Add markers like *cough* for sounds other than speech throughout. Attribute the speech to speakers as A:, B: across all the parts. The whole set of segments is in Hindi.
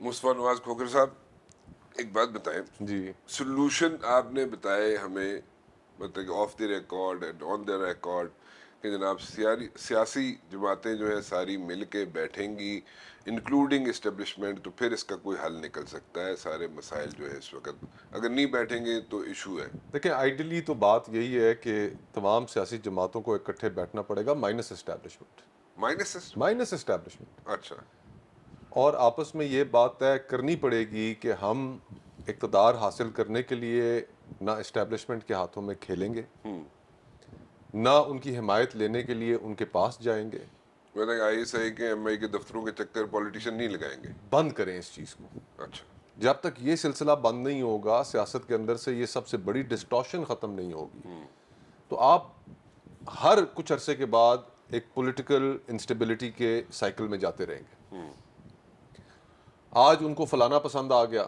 A: मुस्तफ़ा नवाज़ खोखर साहब एक बात बताएँ।
B: जी।
A: सोल्यूशन आपने बताए हमें मतलब off the record and on the record कि जनाब सियासी जमातें जो है सारी मिल के बैठेंगी इंक्लूडिंग इस्टेब्लिशमेंट तो फिर इसका कोई हल निकल सकता है? सारे मसाइल जो है इस वक्त अगर नहीं बैठेंगे तो इशू है।
B: देखिए आइडियली तो बात यही है कि तमाम सियासी जमातों को इकट्ठे बैठना पड़ेगा minus establishment
A: minus
B: minus establishment
A: अच्छा।
B: और आपस में ये बात तय करनी पड़ेगी कि हम इकतदार हासिल करने के लिए ना इस्टेबलिशमेंट के हाथों में खेलेंगे ना उनकी हिमायत लेने के लिए उनके पास जाएँगे।
A: मतलब आई एस आई के एम आई के दफ्तरों के चक्कर पॉलिटिशियन नहीं लगाएँगे।
B: बंद करें इस चीज़ को।
A: अच्छा।
B: जब तक ये सिलसिला बंद नहीं होगा सियासत के अंदर से ये सबसे बड़ी डिस्टॉशन ख़त्म नहीं होगी। तो आप हर कुछ अरसे के बाद एक पॉलिटिकल इंस्टेबिलिटी के साइकिल में जाते रहेंगे। आज उनको फलाना पसंद आ गया।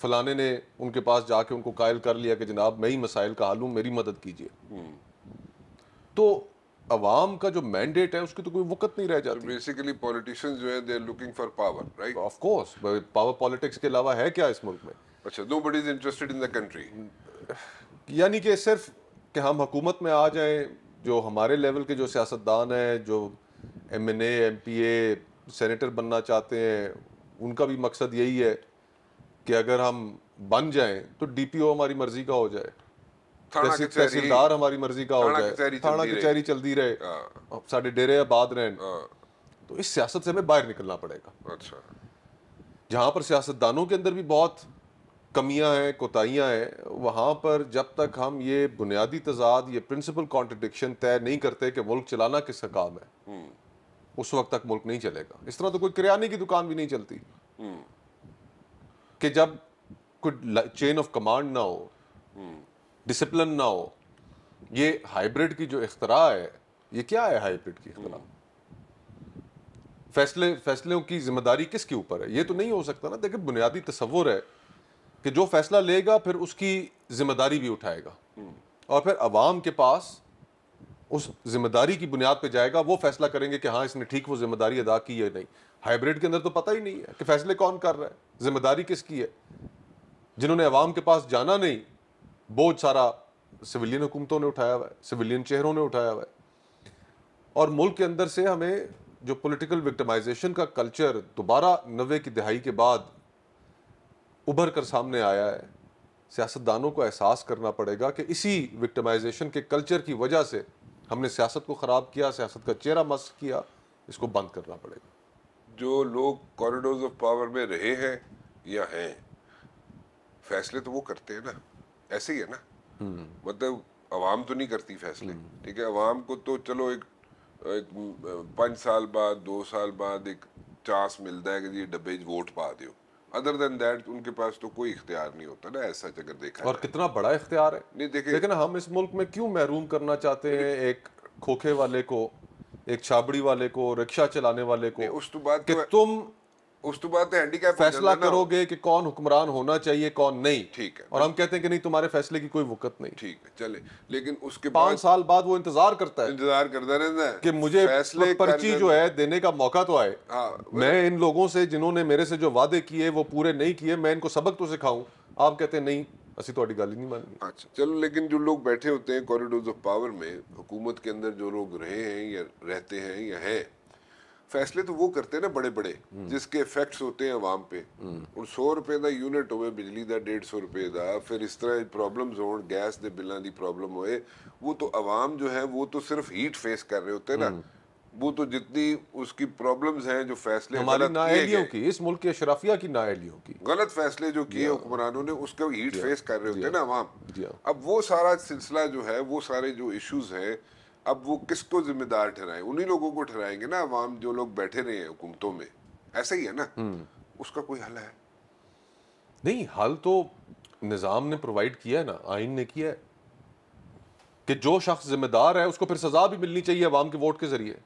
B: फलाने ने उनके पास जाके उनको कायल कर लिया कि जनाब मैं ही मसाइल का हल हूँ मेरी मदद कीजिए। तो अवाम का जो मैंडेट है उसकी तो कोई वक़्त नहीं रह जाती।
A: बेसिकली पॉलिटिशियंस जो है they are looking for power right
B: of course power politics के अलावा है क्या इस मुल्क में?
A: अच्छा nobody is interested in the country
B: यानी कि सिर्फ़ कि हम हुकूमत में आ जाएँ जो हमारे लेवल के जो सियासतदान हैं जो M N M P A senator बनना चाहते हैं उनका भी मकसद यही है कि अगर हम बन जाएँ तो डीपीओ हमारी मर्ज़ी का हो जाए। तहसीलदार हमारी मर्ज़ी का हो जाए। थाना। कचहरी चलती रहे।
A: हाँ।
B: साढ़े डेरे आबाद रहें
A: हाँ,
B: तो इस सियासत से हमें बाहर निकलना पड़ेगा।
A: अच्छा।
B: जहाँ पर सियासतदानों के अंदर भी बहुत कमियाँ हैं कोताहियाँ हैं वहाँ पर जब तक हम ये बुनियादी तजाद ये प्रिंसिपल कॉन्ट्रडिक्शन तय नहीं करते कि मुल्क चलाना किसका काम है। उस वक्त तक मुल्क नहीं चलेगा। इस तरह तो कोई किराने की दुकान भी नहीं चलती। कि जब कोई चेन ऑफ़ कमांड ना हो डिसिप्लिन ना हो, ये हाइब्रिड की जो इख्तरा है, ये क्या है हाइब्रिड की इख्तरा? फैसले, फैसलों की ज़िम्मेदारी किसके ऊपर है? ये तो नहीं हो सकता ना। देखिए, बुनियादी तस्वुर है कि जो फैसला लेगा, फिर उसकी ज़िम्मेदारी भी उठाएगा। और फिर अवाम के पास उस ज़िम्मेदारी की बुनियाद पे जाएगा, वो फैसला करेंगे कि हाँ इसने ठीक वो ज़िम्मेदारी अदा की है नहीं। हाइब्रिड के अंदर तो पता ही नहीं है कि फैसले कौन कर रहा है। ज़िम्मेदारी किसकी है? जिन्होंने अवाम के पास जाना नहीं, बोझ सारा सिविलियन हुकूमतों ने उठाया हुआ है, सिविलियन चेहरों ने उठाया हुआ है। और मुल्क के अंदर से हमें जो पॉलिटिकल विक्टिमाइजेशन का कल्चर दोबारा नब्बे की दिहाई के बाद उभर कर सामने आया है, सियासतदानों को एहसास करना पड़ेगा कि इसी विक्टिमाइजेशन के कल्चर की वजह से हमने सियासत को ख़राब किया सियासत का चेहरा मस्त किया इसको बंद करना पड़ेगा।
A: जो लोग कॉरिडोर्स ऑफ़ पावर में रहे हैं या हैं फैसले तो वो करते हैं ना। ऐसे ही है ना। मतलब आवाम तो नहीं करती फैसले ठीक है? आवाम को तो चलो एक एक पाँच साल बाद दो साल बाद एक चांस मिलता है कि जी डब्बे वोट पा दियो। अदर देन दैट उनके पास तो कोई इख्तियार नहीं होता ना ऐसा अगर देखा
B: और कितना बड़ा इख्तियार है।
A: नहीं देखे
B: लेकिन हम इस मुल्क में क्यों महरूम करना चाहते हैं? एक खोखे वाले को एक छाबड़ी वाले को रिक्शा चलाने वाले को।
A: उस तो बात
B: कि
A: तो उस तो बाद हैंडीकैप
B: फैसला करोगे कि कौन हुक्मरान होना चाहिए कौन नहीं।
A: ठीक है।
B: और हम कहते हैं कि नहीं तुम्हारे फैसले की कोई वक़्त नहीं।
A: ठीक है चले। लेकिन उसके
B: पाँच
A: बाद
B: साल बाद वो इंतज़ार करता है।
A: इंतज़ार करता रहता है।
B: कि मुझे
A: फैसले
B: पर्ची जो है देने का मौका तो आए।
A: हाँ,
B: मैं इन लोगों से जिन्होंने मेरे से जो वादे किए वो पूरे नहीं किए मैं इनको सबक तो सिखाऊं। आप कहते नहीं असि तो गल ही नहीं माननी
A: अच्छा चलो लेकिन जो लोग बैठे होते हैं कॉरिडोर्स ऑफ़ पावर में हुकूमत के अंदर जो लोग रहे हैं या रहते हैं या हैं फैसले तो वो करते हैं ना बड़े बड़े जिसके इफेक्ट्स होते हैं आवाम पे। हूँ सौ रुपए का यूनिट हो बिजली का डेढ़ सौ रुपए का फिर इस तरह प्रॉब्लम हो गैस के बिलों की प्रॉब्लम ਹੋਏ वो तो आवाम जो है वो तो सिर्फ़ हीट फेस कर रहे होते ना। वो तो जितनी उसकी प्रॉब्लम्स हैं जो फैसले
B: की इस मुल्क की अशराफिया की नाएहलियों की।
A: गलत फैसले जो किए हाँ। हुक्मरानों ने उसके हीट फेस कर रहे होते हैं हाँ। ना
B: अवाम हाँ।
A: अब वो सारा सिलसिला जो है वो सारे जो इश्यूज़ हैं अब वो किसको जिम्मेदार ठहराए? उन्हीं लोगों को ठहराएँगे ना अवाम जो लोग बैठे रहे हैं हुकूमतों में। ऐसा ही है ना? उसका कोई हल है?
B: नहीं हल तो निज़ाम ने प्रोवाइड किया है ना आइन ने किया है। कि जो शख्स जिम्मेदार है उसको फिर सजा भी मिलनी चाहिए अवाम के वोट के ज़रिए।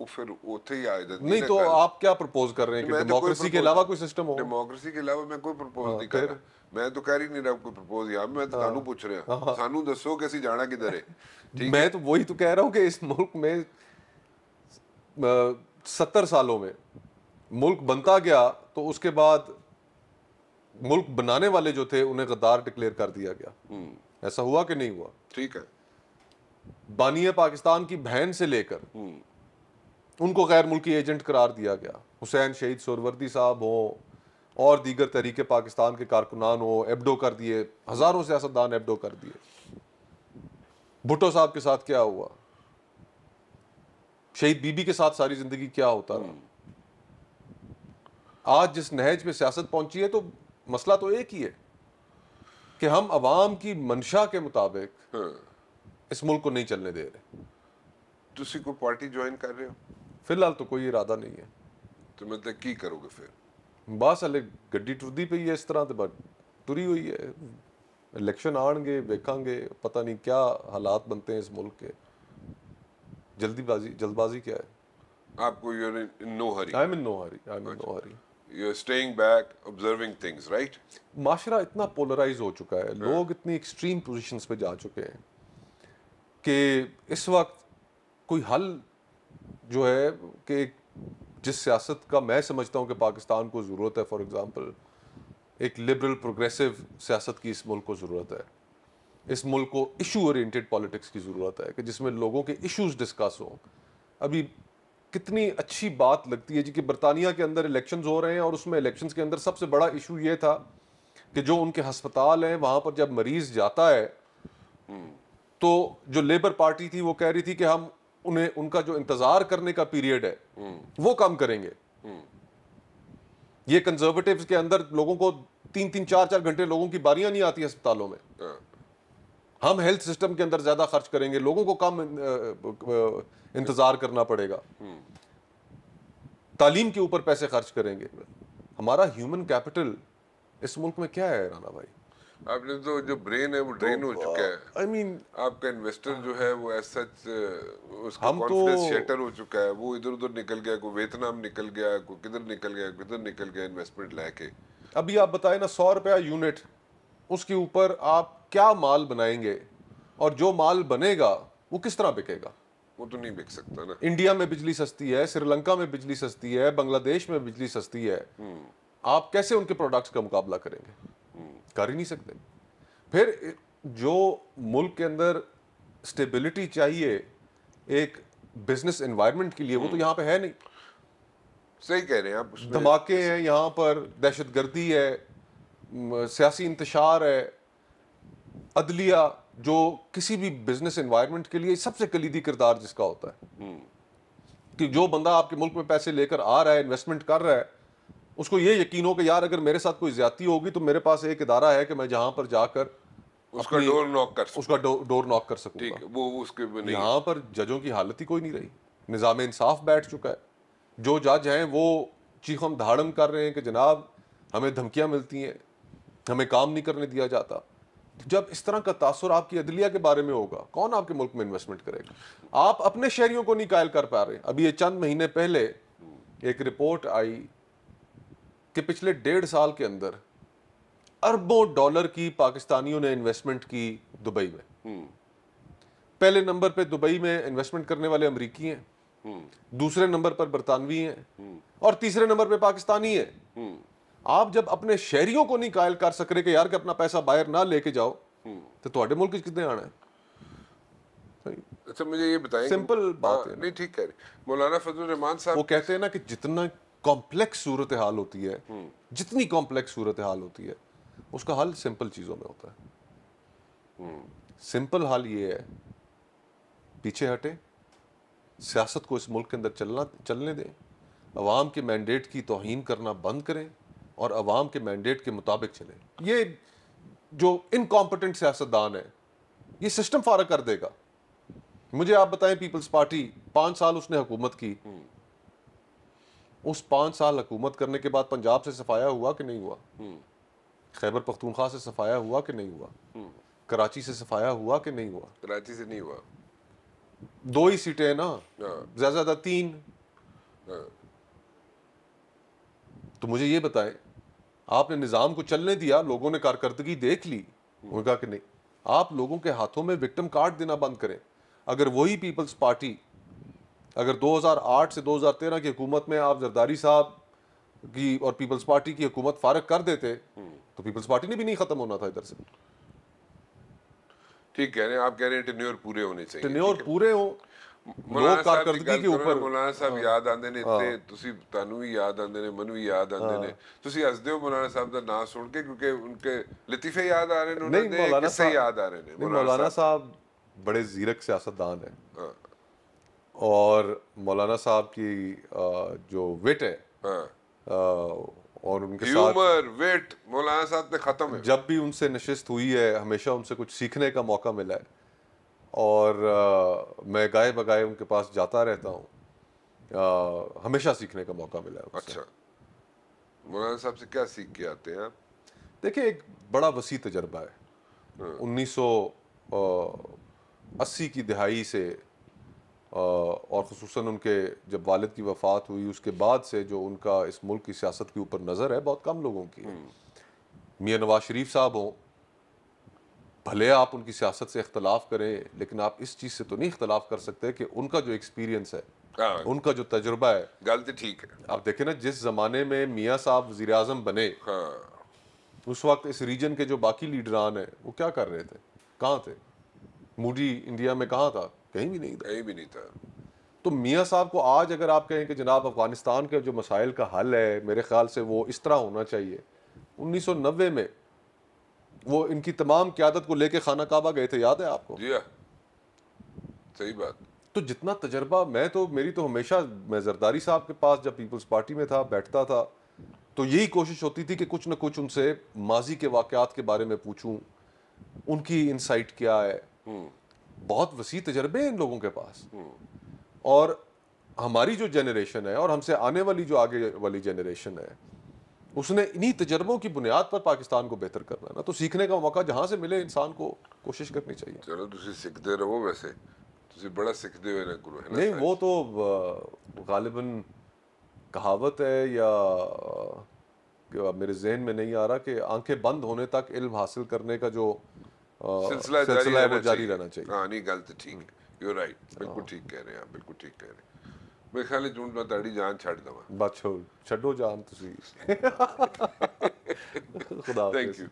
A: फिर उथे ही आ जाती
B: नहीं तो आप क्या प्रपोज कर रहे हैं कि
A: मैं तो कोई
B: डेमोक्रेसी के
A: propose-
B: अलावा कोई सिस्टम हो
A: डेमोक्रेसी के अलावा मैं कोई प्रपोज
B: हाँ,
A: नहीं कर
B: फिर?
A: रहा मैं तो कर ही नहीं रहा कोई प्रपोज यार मैं तो ਤੁਹਾਨੂੰ ਪੁੱਛ ਰਿਹਾ ਸਾਨੂੰ ਦੱਸੋ ਕਿ ਅਸੀਂ ਜਾਣਾ ਕਿੱਧਰ ਹੈ *laughs*
B: मैं तो वही तो कह रहा हूँ कि इस मुल्क में सत्तर सालों में मुल्क बनता गया तो उसके बाद मुल्क बनाने वाले जो थे उन्हें गद्दार डिक्लेयर कर दिया गया ऐसा हुआ कि नहीं हुआ
A: ठीक है
B: बानिया पाकिस्तान की बहन से लेकर उनको गैर मुल्की एजेंट करार दिया गया। हुसैन शहीद सोरवर्दी साहब हो और दीगर तरीके पाकिस्तान के कारकुनान हो एबडो कर दिए हज़ारों सियासतदान एबडो कर दिए। भुटो साहब के साथ क्या हुआ? शहीद बीबी के साथ सारी ज़िंदगी क्या होता रहा? आज जिस नहज में सियासत पहुँची है तो मसला तो एक ही है कि हम आवाम की मंशा के मुताबिक
A: हाँ।
B: इस मुल्क को नहीं चलने दे रहे।
A: को पार्टी ज्वाइन कर रहे हो?
B: फिलहाल तो कोई इरादा नहीं है
A: ਤੇ ਮਤਲਬ ਕੀ ਕਰੋਗੇ ਫਿਰ
B: ਬਸ ਹਲੇ ਗੱਡੀ ਟੁਰਦੀ ਪਈ ਹੈ ਇਸ ਤਰ੍ਹਾਂ ਤੇ ਬਸ ਤੁਰੀ ਹੋਈ ਹੈ ਇਲੈਕਸ਼ਨ ਆਣਗੇ ਵੇਖਾਂਗੇ ਪਤਾ ਨਹੀਂ क्या हालात बनते हैं इस मुल्क के जल्दीबाजी जल्दबाजी क्या है
A: आपको you're in, in no hurry
B: I am in no hurry I am in no hurry
A: you're staying back observing things right
B: माशरा इतना पोलराइज हो चुका है लोग इतनी एक्सट्रीम पोजीशंस पे जा चुके हैं कि इस वक्त कोई हल जो है कि जिस सियासत का मैं समझता हूँ कि पाकिस्तान को ज़रूरत है फॉर एग्ज़ाम्पल एक लिबरल प्रोग्रेसिव सियासत की इस मुल्क को ज़रूरत है। इस मुल्क को इशू ओरिएंटेड पॉलिटिक्स की ज़रूरत है कि जिसमें लोगों के इश्यूज़ डिस्कस हों। अभी कितनी अच्छी बात लगती है जी कि बरतानिया के अंदर इलेक्शंस हो रहे हैं और उसमें इलेक्शंस के अंदर सबसे बड़ा इशू ये था कि जो उनके हस्पताल हैं, वहाँ पर जब मरीज़ जाता है तो जो लेबर पार्टी थी वो कह रही थी कि हम उन्हें उनका जो इंतज़ार करने का पीरियड है वो कम करेंगे। ये कंजर्वेटिव्स के अंदर लोगों को तीन तीन चार चार घंटे लोगों की बारियाँ नहीं आती अस्पतालों में।
A: हाँ।
B: हम हेल्थ सिस्टम के अंदर ज़्यादा खर्च करेंगे लोगों को कम इंतज़ार करना पड़ेगा। तालीम के ऊपर पैसे खर्च करेंगे। हमारा ह्यूमन कैपिटल इस मुल्क में क्या है राना भाई?
A: आपने तो जो ब्रेन है वो ड्रेन तो, हो चुका है।
B: आई I मीन mean,
A: आपका इन्वेस्टर जो है वो एज सच उसका
B: हम तो-
A: शेटर हो चुका है। वो इधर उधर निकल गया कोई वियतनाम निकल गया कोई किधर निकल गया किधर निकल गया इन्वेस्टमेंट लेके।
B: अभी आप बताएँ ना सौ रुपया यूनिट उसके ऊपर आप क्या माल बनाएँगे? और जो माल बनेगा वो किस तरह बिकेगा?
A: वो तो नहीं बिक सकता ना।
B: इंडिया में बिजली सस्ती है श्रीलंका में बिजली सस्ती है बांग्लादेश में बिजली सस्ती है। आप कैसे उनके प्रोडक्ट्स का मुकाबला करेंगे? कर ही नहीं सकते। फिर जो मुल्क के अंदर स्टेबिलिटी चाहिए एक बिज़नेस एनवायरनमेंट के लिए वो तो यहाँ पे है नहीं।
A: सही कह रहे हैं आप
B: धमाके हैं यहाँ पर दहशतगर्दी है सियासी इंतशार है अदलिया जो किसी भी बिज़नेस एनवायरनमेंट के लिए सबसे कलीदी किरदार जिसका होता है। कि जो बंदा आपके मुल्क में पैसे लेकर आ रहा है इन्वेस्टमेंट कर रहा है उसको ये यकीन हो कि यार अगर मेरे साथ कोई ज्यादती होगी तो मेरे पास एक इदारा है कि मैं जहाँ पर जाकर
A: उसका डोर नॉक कर सकते
B: उसका डोर नॉक कर सकूँगा
A: ठीक है वो उसके
B: यहाँ पर जजों की हालत ही कोई नहीं रही। निज़ाम इंसाफ बैठ चुका है। जो जज हैं वो चीखम धाड़म कर रहे हैं कि जनाब हमें धमकियाँ मिलती हैं हमें काम नहीं करने दिया जाता। तो जब इस तरह का तासर आपकी अदलिया के बारे में होगा कौन आपके मुल्क में इन्वेस्टमेंट करेगा? आप अपने शहरियों को नहीं कायल कर पा रहे। अभी ये चंद महीने पहले एक रिपोर्ट आई कि पिछले डेढ़ साल के अंदर अरबों डॉलर की पाकिस्तानियों ने इन्वेस्टमेंट की दुबई में। हम्म। पहले नंबर पे दुबई में इन्वेस्टमेंट करने वाले अमरीकी हैं। हम्म। दूसरे नंबर पर बरतानवी हैं। हम्म। और तीसरे नंबर पे पाकिस्तानी हैं। आप जब अपने शहरियों को नहीं कायल कर सक रहे कि यार के अपना पैसा बाहर ना लेके जाओ तो थोड़े मुल्क कितने आना है?
A: अच्छा मुझे ये बताएँ
B: सिंपल बात हाँ, है
A: नहीं ठीक है मौलाना फजल रहमान साहब
B: वो कहते हैं ना कि जितना कॉम्प्लेक्स सूरत हाल होती है जितनी कॉम्प्लेक्स सूरत हाल होती है उसका हल सिंपल चीज़ों में होता है। सिंपल हल ये है पीछे हटे सियासत को इस मुल्क के अंदर चलना चलने दें अवाम के मैंडेट की तोहीन करना बंद करें और अवाम के मैंडेट के मुताबिक चलें। ये जो इनकॉम्पिटेंट सियासतदान है ये सिस्टम फारग कर देगा। मुझे आप बताएँ पीपल्स पार्टी पाँच साल उसने हुकूमत की उस पाँच साल हुकूमत करने के बाद पंजाब से सफाया हुआ कि नहीं हुआ? खैबर पख्तूनख्वा से सफाया हुआ कि नहीं हुआ? कराची से सफाया हुआ कि नहीं हुआ?
A: कराची से नहीं हुआ।
B: दो ही सीटें हैं ना।
A: हाँ।
B: ज़्यादा ज़्यादा तीन।
A: हाँ।
B: तो मुझे ये बताएँ आपने निज़ाम को चलने दिया लोगों ने कारकर्दगी देख ली। उन्होंने कहा कि नहीं। आप लोगों के हाथों में विक्टिम कार्ड देना बंद करें। अगर वही पीपल्स पार्टी अगर 2008 से 2013 की हुकूमत में आप जरदारी साहब की और पीपल्स पार्टी की हुकूमत फारग कर देते तो पीपल्स पार्टी ने भी नहीं खत्म होना था इधर से
A: ठीक कह रहे हैं आप कह रहे हैं टेन्योर पूरे होने चाहिए
B: टेन्योर पूरे हो
A: ਮੌਲਾਨਾ
B: ਲੋਕ
A: ਸਾਹਿਬ ਦੀ
B: ਕਾਰਕਰਦਗੀ
A: ਗੱਲ
B: ਕੇ
A: ਕਰੋ ਨਾ,
B: ਉੱਪਰ
A: ਮੌਲਾਨਾ ਸਾਹਿਬ ਯਾਦ ਆਉਂਦੇ ਨੇ ਤੇ ਤੁਸੀਂ ਤੁਹਾਨੂੰ ਵੀ ਯਾਦ ਆਉਂਦੇ ਨੇ ਮੈਨੂੰ ਵੀ ਯਾਦ ਆਉਂਦੇ ਨੇ ਤੁਸੀਂ ਹੱਸਦੇ ਹੋ ਮੌਲਾਨਾ ਸਾਹਿਬ ਦਾ ਨਾਮ ਸੁਣ ਕੇ ਕਿਉਂਕਿ ਉਨਕੇ ਲਤੀਫੇ ਯਾਦ ਆ ਰਹੇ ਨੇ ਉਹਨਾਂ
B: नहीं
A: ਦੇ
B: मौलाना
A: ਕਿੱਸੇ
B: साहब
A: ਯਾਦ ਆ ਰਹੇ ਨੇ
B: नहीं मौलाना साहब बड़े जीरक सियासतदान हैं और मौलाना साहब की जो विट है
A: ਹਾਂ
B: और उनके साथ
A: ह्यूमर वेट मौलाना साहब पे खत्म है।
B: जब भी उनसे नशिस्त हुई है हमेशा उनसे कुछ सीखने का मौका मिला है। और अ, मैं गाए बगाए उनके पास जाता रहता हूँ। हमेशा सीखने का मौका मिला है।
A: अच्छा। मौलाना साहब से क्या सीख के आते हैं आप?
B: देखिए एक बड़ा वसी तजर्बा है। उन्नीस सौ अस्सी की दिहाई से और खसूस उनके जब वालद की वफ़ात हुई उसके बाद से जो उनका इस मुल्क की सियासत के ऊपर नज़र है बहुत कम लोगों की है। मियाँ नवाज़ शरीफ साहब हों भले आप उनकी सियासत से इख्तलाफ करें लेकिन आप इस चीज़ से तो नहीं इख्तलाफ कर सकते कि उनका जो एक्सपीरियंस है
A: हाँ।
B: उनका जो तजुर्बा है।
A: गल तो ठीक है।
B: आप देखें ना जिस ज़माने में मियाँ साहब वज़ी अजम बने
A: हाँ।
B: उस वक्त इस रीजन के जो बाकी लीडरान हैं वो क्या कर रहे थे? कहाँ थे? मूडी इंडिया में कहाँ था? कहीं भी नहीं था।
A: कहीं भी नहीं था।
B: तो मियाँ साहब को आज अगर आप कहें कि जनाब अफ़गानिस्तान के जो मसाइल का हल है मेरे ख्याल से वो इस तरह होना चाहिए। 1990 में वो इनकी तमाम क्यादत को लेके खाना काबा गए थे याद है आपको?
A: जी हाँ। सही बात।
B: तो जितना तजर्बा मैं तो मेरी तो हमेशा मैं जरदारी साहब के पास जब पीपल्स पार्टी में था बैठता था तो यही कोशिश होती थी कि कुछ ना कुछ उनसे माजी के वाक़ात के बारे में पूछूँ उनकी इंसाइट क्या है बहुत वसी तजर्बे हैं इन लोगों के पास। हम्म। और हमारी जो जनरेशन है और हमसे आने वाली जो आगे वाली जनरेशन है उसने इन्हीं तजर्बों की बुनियाद पर पाकिस्तान को बेहतर करना है ना। तो सीखने का मौका जहाँ से मिले इंसान को कोशिश करनी चाहिए।
A: चलो तुम सीखते रहो वैसे। बड़ा सीखते हुए ना गुरु है
B: नहीं वो तो गालिबन कहावत है या मेरे जहन में नहीं आ रहा कि आँखें बंद होने तक इल्म हासिल करने का जो ਸਿਲਸਿਲਾ ਜਾਰੀ
A: ਰਹਿਣਾ ਚਾਹੀਦਾ। ਹਾਂ ਨਹੀਂ ਗੱਲ ਤੇ ਠੀਕ ਹੈ। ਯੂ ਰਾਈਟ ਬਿਲਕੁਲ ਠੀਕ ਕਹਿ ਰਹੇ ਆ ਬਿਲਕੁਲ ਠੀਕ ਕਹਿ ਰਹੇ ਮੇਰੇ ਖਿਆਲ ਜੂਨ ਮੈਂ ਤੁਹਾਡੀ ਜਾਨ ਛੱਡ ਦਵਾਂ।
B: ਬਸ ਛੱਡੋ ਜਾਨ ਤੁਸੀਂ। *laughs* ਖੁਦਾ
A: ਥੈਂਕ